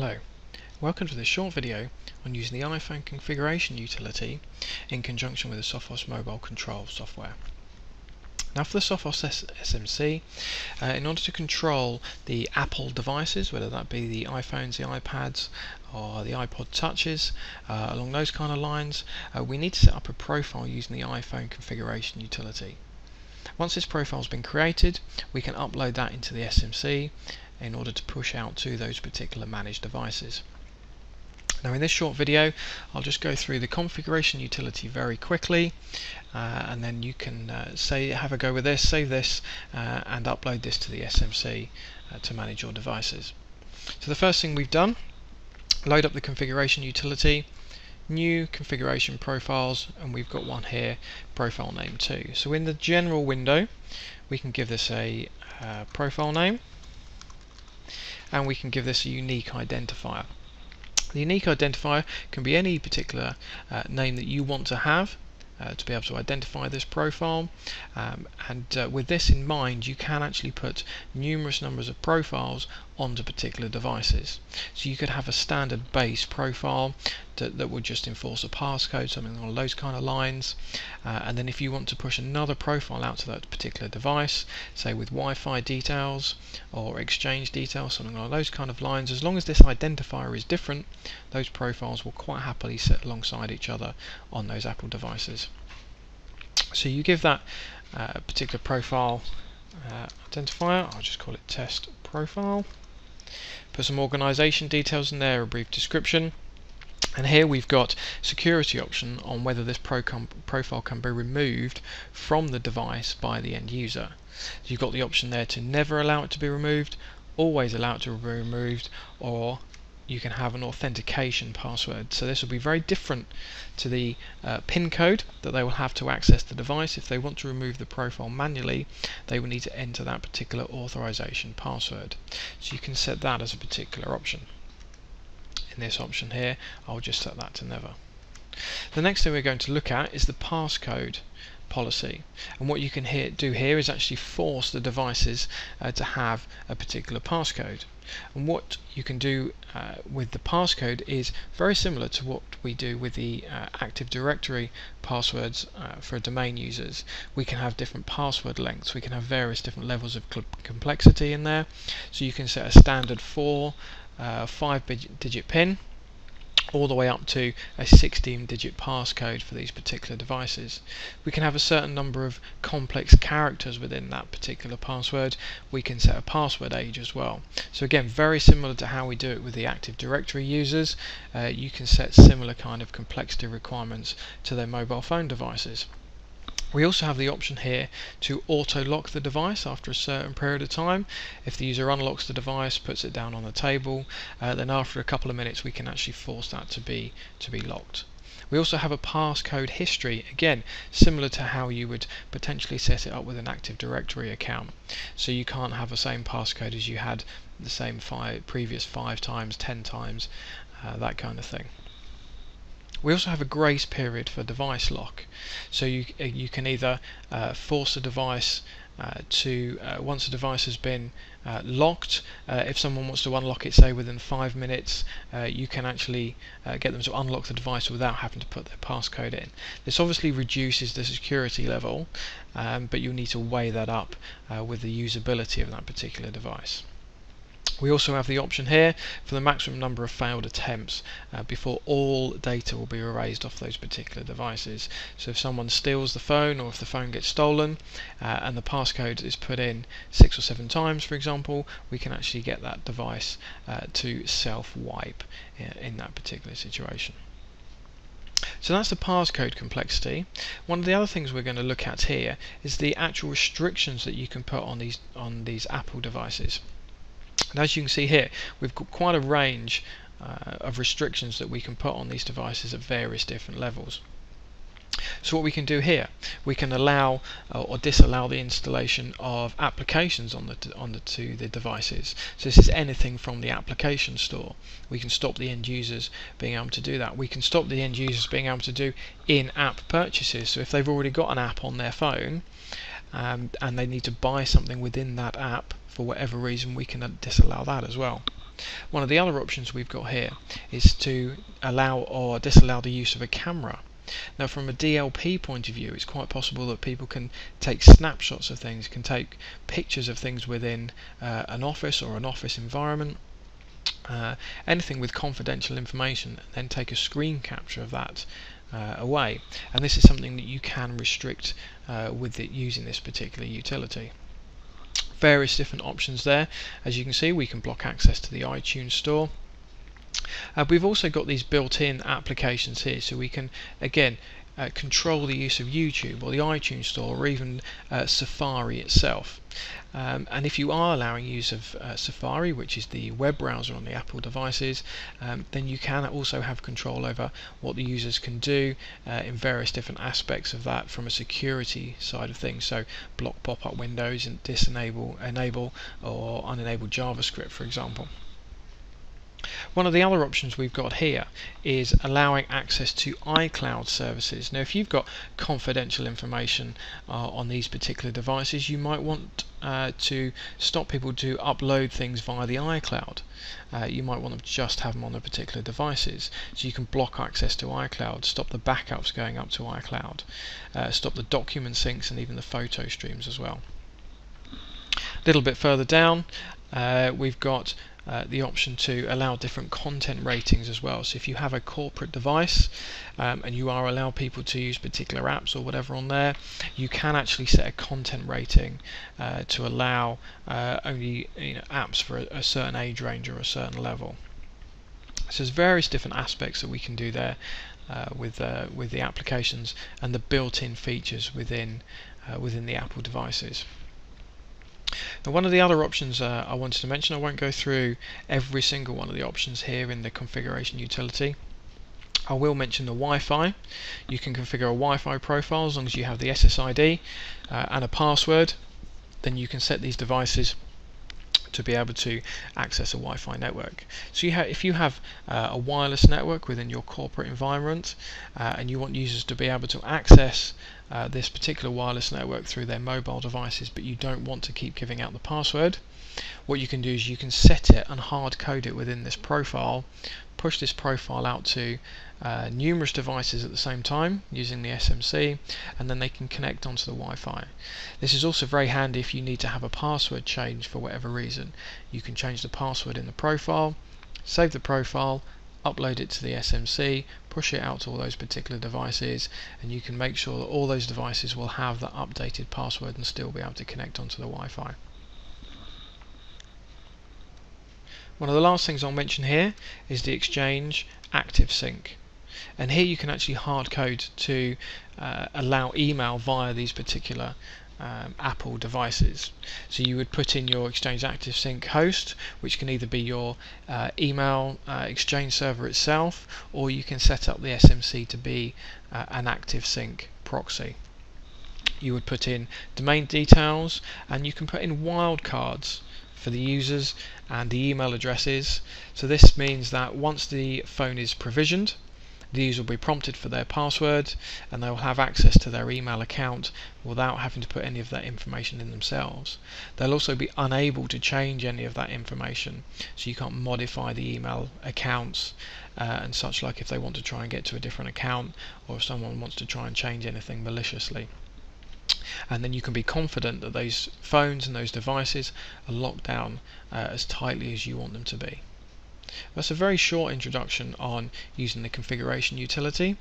Hello, welcome to this short video on using the iPhone configuration utility in conjunction with the Sophos mobile control software. Now for the Sophos SMC, uh, in order to control the Apple devices, whether that be the iPhones, the iPads or the iPod touches, uh, along those kind of lines, uh, we need to set up a profile using the iPhone configuration utility. Once this profile has been created, we can upload that into the SMC in order to push out to those particular managed devices. Now in this short video I'll just go through the configuration utility very quickly uh, and then you can uh, say have a go with this, save this uh, and upload this to the SMC uh, to manage your devices. So the first thing we've done, load up the configuration utility, new configuration profiles and we've got one here, profile name 2. So in the general window we can give this a uh, profile name and we can give this a unique identifier. The unique identifier can be any particular uh, name that you want to have uh, to be able to identify this profile um, and uh, with this in mind you can actually put numerous numbers of profiles onto particular devices. So you could have a standard base profile that, that would just enforce a passcode something along those kind of lines. Uh, and then if you want to push another profile out to that particular device say with Wi-Fi details or exchange details something along those kind of lines as long as this identifier is different those profiles will quite happily sit alongside each other on those Apple devices. So you give that uh, particular profile uh, identifier, I'll just call it test profile. Put some organization details in there, a brief description. And here we've got security option on whether this pro profile can be removed from the device by the end user. You've got the option there to never allow it to be removed, always allow it to be removed, or you can have an authentication password. So this will be very different to the uh, PIN code that they will have to access the device. If they want to remove the profile manually, they will need to enter that particular authorization password. So you can set that as a particular option. In this option here, I'll just set that to never. The next thing we're going to look at is the passcode policy. And what you can do here is actually force the devices uh, to have a particular passcode. And what you can do uh, with the passcode is very similar to what we do with the uh, Active Directory passwords uh, for domain users. We can have different password lengths, we can have various different levels of complexity in there. So you can set a standard 4, uh, 5 digit PIN all the way up to a 16 digit passcode for these particular devices. We can have a certain number of complex characters within that particular password. We can set a password age as well. So again, very similar to how we do it with the Active Directory users, uh, you can set similar kind of complexity requirements to their mobile phone devices. We also have the option here to auto lock the device after a certain period of time. If the user unlocks the device, puts it down on the table, uh, then after a couple of minutes we can actually force that to be to be locked. We also have a passcode history, again similar to how you would potentially set it up with an Active Directory account. So you can't have the same passcode as you had the same five, previous five times, ten times, uh, that kind of thing. We also have a grace period for device lock. So you, uh, you can either uh, force a device uh, to, uh, once a device has been uh, locked, uh, if someone wants to unlock it, say within five minutes, you can actually get them to unlock the device without having to put their passcode in. This obviously reduces the security level, um, but you'll need to weigh that up with the usability of that particular device. We also have the option here for the maximum number of failed attempts uh, before all data will be erased off those particular devices. So if someone steals the phone or if the phone gets stolen uh, and the passcode is put in six or seven times for example, we can actually get that device uh, to self-wipe uh, in that particular situation. So that's the passcode complexity. One of the other things we're going to look at here is the actual restrictions that you can put on these on these Apple devices. And as you can see here, we've got quite a range uh, of restrictions that we can put on these devices at various different levels. So what we can do here, we can allow uh, or disallow the installation of applications on the on the to the devices. So this is anything from the application store. We can stop the end users being able to do that. We can stop the end users being able to do in-app purchases. So if they've already got an app on their phone um, and they need to buy something within that app, for whatever reason we can disallow that as well. One of the other options we've got here is to allow or disallow the use of a camera. Now from a DLP point of view it's quite possible that people can take snapshots of things, can take pictures of things within uh, an office or an office environment uh, anything with confidential information, and then take a screen capture of that uh, away. And this is something that you can restrict uh, with it using this particular utility. Various different options there. As you can see, we can block access to the iTunes store. Uh, we've also got these built-in applications here, so we can again uh, control the use of YouTube or the iTunes Store or even uh, Safari itself. Um, and if you are allowing use of uh, Safari, which is the web browser on the Apple devices, um, then you can also have control over what the users can do uh, in various different aspects of that from a security side of things. So block pop-up windows and disable, enable or unenable JavaScript, for example. One of the other options we've got here is allowing access to iCloud services. Now if you've got confidential information uh, on these particular devices you might want uh, to stop people to upload things via the iCloud. Uh, you might want to just have them on the particular devices. So you can block access to iCloud, stop the backups going up to iCloud, uh, stop the document syncs and even the photo streams as well. A little bit further down uh, we've got uh, the option to allow different content ratings as well. So if you have a corporate device um, and you are allow people to use particular apps or whatever on there, you can actually set a content rating uh, to allow uh, only you know, apps for a, a certain age range or a certain level. So there's various different aspects that we can do there uh, with uh, with the applications and the built-in features within uh, within the Apple devices. Now one of the other options uh, I wanted to mention, I won't go through every single one of the options here in the configuration utility. I will mention the Wi-Fi. You can configure a Wi-Fi profile as long as you have the SSID uh, and a password. Then you can set these devices to be able to access a Wi-Fi network. So you if you have uh, a wireless network within your corporate environment uh, and you want users to be able to access uh, this particular wireless network through their mobile devices but you don't want to keep giving out the password, what you can do is you can set it and hard code it within this profile, push this profile out to uh, numerous devices at the same time using the SMC and then they can connect onto the Wi-Fi. This is also very handy if you need to have a password change for whatever reason. You can change the password in the profile, save the profile, upload it to the SMC, push it out to all those particular devices and you can make sure that all those devices will have that updated password and still be able to connect onto the Wi-Fi. One of the last things I'll mention here is the Exchange Active Sync and here you can actually hard code to uh, allow email via these particular um, Apple devices. So you would put in your Exchange Active Sync host, which can either be your uh, email uh, Exchange server itself, or you can set up the SMC to be uh, an Active Sync proxy. You would put in domain details, and you can put in wildcards for the users and the email addresses. So this means that once the phone is provisioned, these will be prompted for their password and they will have access to their email account without having to put any of that information in themselves. They'll also be unable to change any of that information so you can't modify the email accounts uh, and such like if they want to try and get to a different account or if someone wants to try and change anything maliciously and then you can be confident that those phones and those devices are locked down uh, as tightly as you want them to be. That's a very short introduction on using the configuration utility.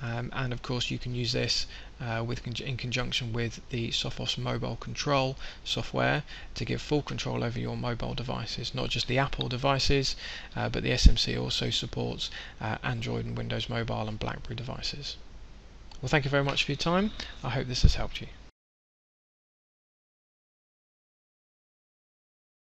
Um, and of course you can use this uh, with in conjunction with the Sophos mobile control software to give full control over your mobile devices not just the Apple devices uh, but the SMC also supports uh, Android and Windows mobile and BlackBerry devices well thank you very much for your time I hope this has helped you